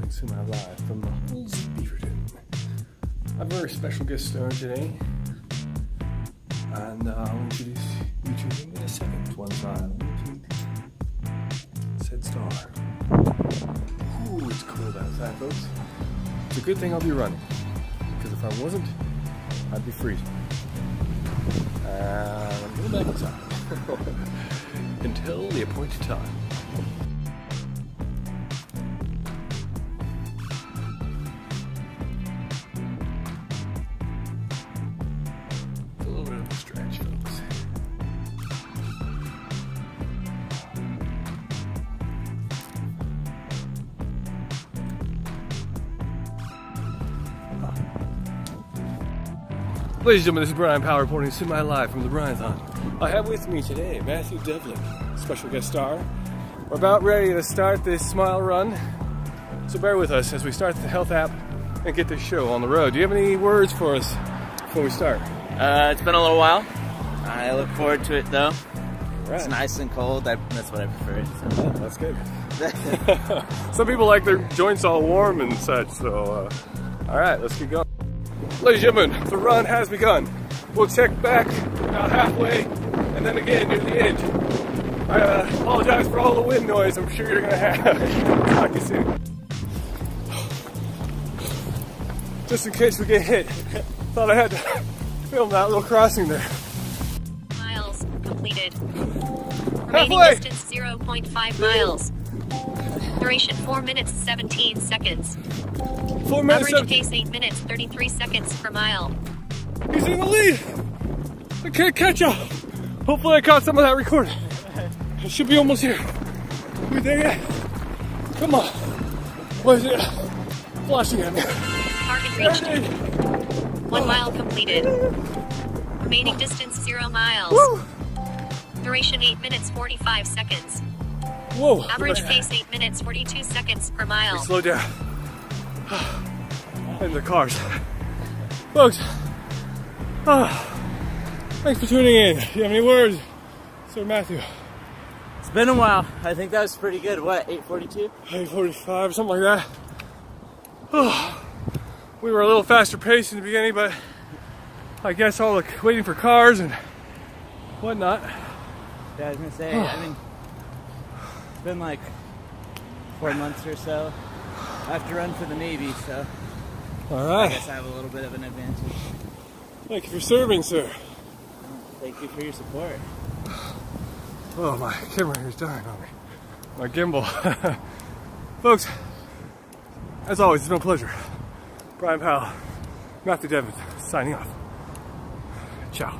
semi-live from the halls of Beaverton. I have a very special guest star today, and uh, I'll introduce you to him in a second once I meet said star. Ooh, it's cold outside, folks. It's a good thing I'll be running, because if I wasn't, I'd be freezing. And I'm going back inside until the appointed time. Ladies and gentlemen, this is Brian Powell reporting semi-live from the Brianathon. I have with me today Matthew Devlin, special guest star. We're about ready to start this smile run, so bear with us as we start the health app and get this show on the road. Do you have any words for us before we start? Uh, it's been a little while. I look forward to it though. Right. It's nice and cold. I, that's what I prefer. So. That's good. Some people like their joints all warm and such, so uh, all right, let's get going. Ladies and gentlemen, the run has begun. We'll check back about halfway and then again near the end. I uh, apologize for all the wind noise I'm sure you're gonna have. Talk to you soon. Just in case we get hit, thought I had to film that little crossing there. miles completed. Remaining Halfway. distance 0.5 miles. Duration 4 minutes 17 seconds. Four minutes. Average pace 8 minutes 33 seconds per mile. He's in the lead. I can't catch up. Hopefully I caught some of that recording. I should be almost here. We there yet? Come on. What is it? Flashing at me. Target reached. 1 mile completed. Remaining distance 0 miles. Woo! Duration 8 minutes 45 seconds. Whoa. Average pace 8 minutes 42 seconds per mile. Slow down. In the cars. Folks. ah, thanks for tuning in. Do you have any words? Sir Matthew. It's been a while. I think that was pretty good. What, 842? 845, something like that. Oh, we were a little faster paced in the beginning, but I guess all the waiting for cars and whatnot. Yeah, I was gonna say, I mean, it's been like four months or so. I have to run for the Navy, so All I guess I have a little bit of an advantage. Thank you for serving, sir. Thank you for your support. Oh, my camera here is dying on me. My gimbal. Folks, as always, it's been a pleasure. Brian Powell, Matthew Devlin, signing off. Ciao.